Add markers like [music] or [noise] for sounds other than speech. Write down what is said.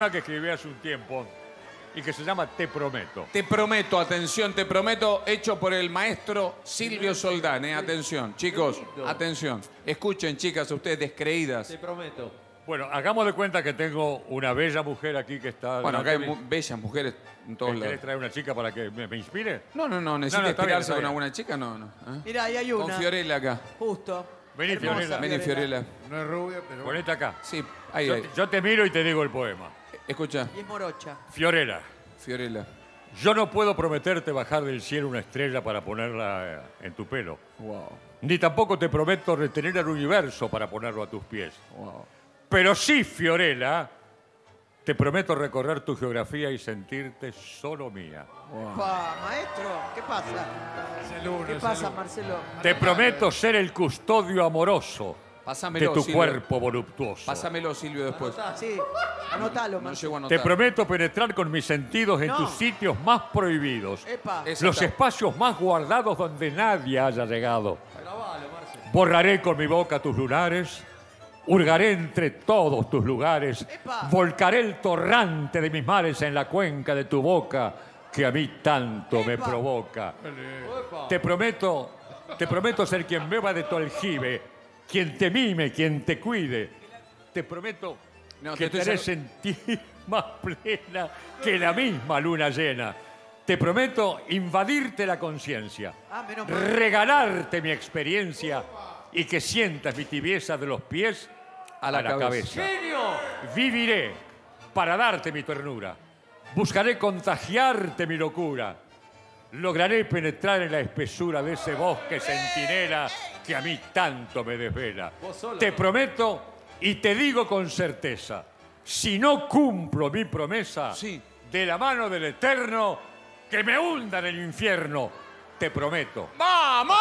Una que escribí hace un tiempo y que se llama Te Prometo. Te prometo, atención, te prometo, hecho por el maestro Silvio Soldán. eh, Atención, chicos, atención. Escuchen, chicas, ustedes descreídas. Te prometo. Bueno, hagamos de cuenta que tengo una bella mujer aquí que está... Bueno, acá hay mu- bellas mujeres en todos ¿Querés lados. traer una chica para que me, me inspire? No, no, no, necesita No, no, está bien, inspirarse está con bien. alguna chica, no, no. ¿eh? Mira, ahí hay una. Con Fiorella acá. Justo. Vení, Hermosa Fiorella. Vení, Fiorella. No es rubia, pero. Ponete acá. Sí, ahí, Yo ahí. te, yo te miro y te digo el poema. Escucha, Y es morocha. Fiorella, Fiorella. yo no puedo prometerte bajar del cielo una estrella para ponerla eh, en tu pelo. Wow, Ni tampoco te prometo retener el universo para ponerlo a tus pies. wow. Pero sí, Fiorella, te prometo recorrer tu geografía y sentirte solo mía. Pa, maestro, ¿qué pasa? Es el uno, ¿Qué es pasa, uno. Marcelo? Te prometo ser el custodio amoroso de Pásamelo, tu Silvio. cuerpo voluptuoso. Pásamelo, Silvio, después. Sí, anótalo, No Marcelo. llego a Te prometo penetrar con mis sentidos en No. tus sitios más prohibidos. Epa. Esa Los está. espacios más guardados donde nadie haya llegado. Borraré con mi boca tus lunares, hurgaré entre todos tus lugares, ¡Epa! volcaré el torrante de mis mares en la cuenca de tu boca que a mí tanto me ¡Epa! provoca. Te prometo, te prometo ser quien beba de tu aljibe, quien te mime, quien te cuide. Te prometo No, que te haré sentir [laughs] más plena que la misma luna llena. Te prometo invadirte la conciencia, Ah, regalarte mi experiencia y que sientas mi tibieza de los pies a la, cabeza. Viviré para darte mi ternura. Buscaré contagiarte mi locura. Lograré penetrar en la espesura de ese bosque centinela que a mí tanto me desvela. Te prometo y te digo con certeza, si no cumplo mi promesa, Sí. de la mano del Eterno, que me hunda en el infierno, te prometo. ¡Vamos!